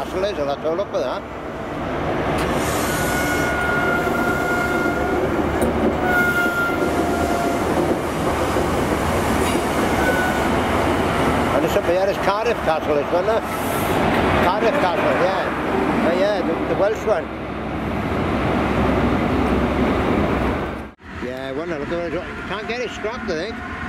Castle is, I'll have to look at that. And it's up here, it's Cardiff Castle, is one it? Cardiff Castle, yeah. Oh yeah, the, the Welsh one. Yeah, one look at it. You can't get it scrapped, I think.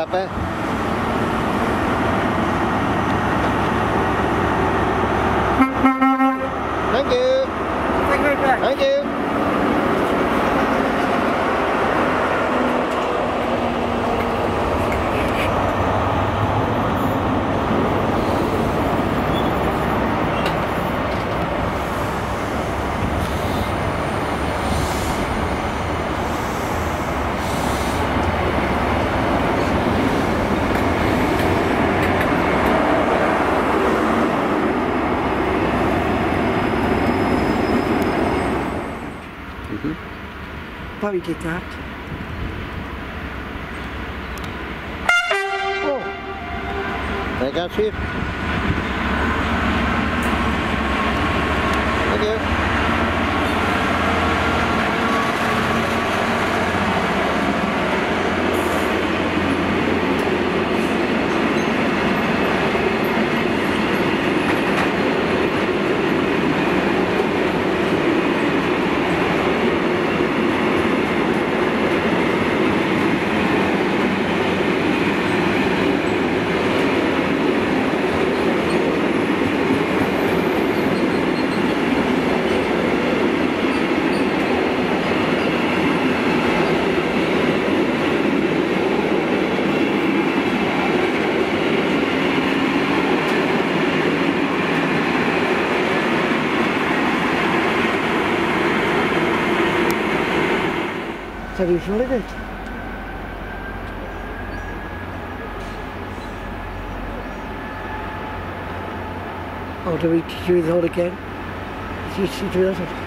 apa Probably that. I got you. Thank you. traditionally it. Or do we, do we hold again? Do you see does it.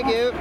Thank you.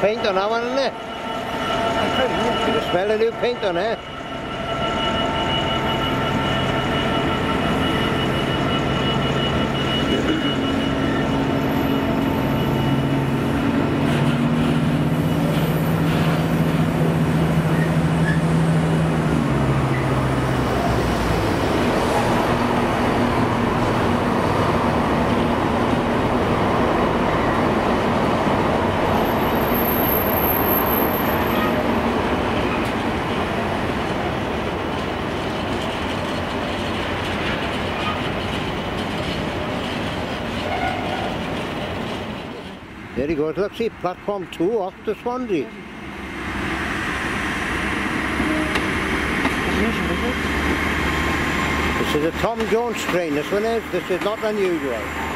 Paint on that one, it? You smell the new paint on eh? it? There he goes. Look, see, platform two off to Swansea. This is a Tom Jones train, this one is. This is not unusual.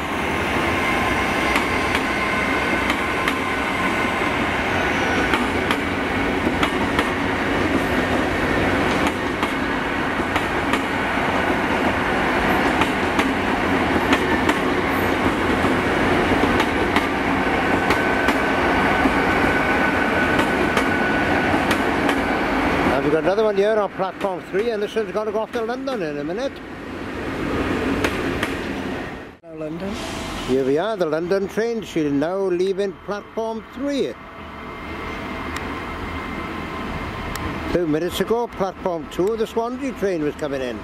Got another one here on platform three, and this one's going to go off to London in a minute. Now London. Here we are, the London train. She'll now leave in platform three. Two minutes ago, platform two, the Swansea train was coming in.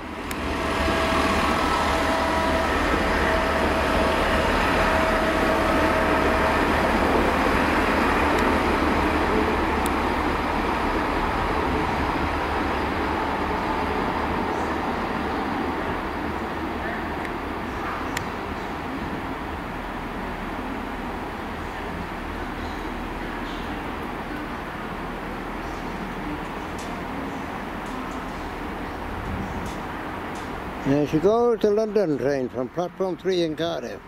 There she goes, the London train from platform 3 in Cardiff.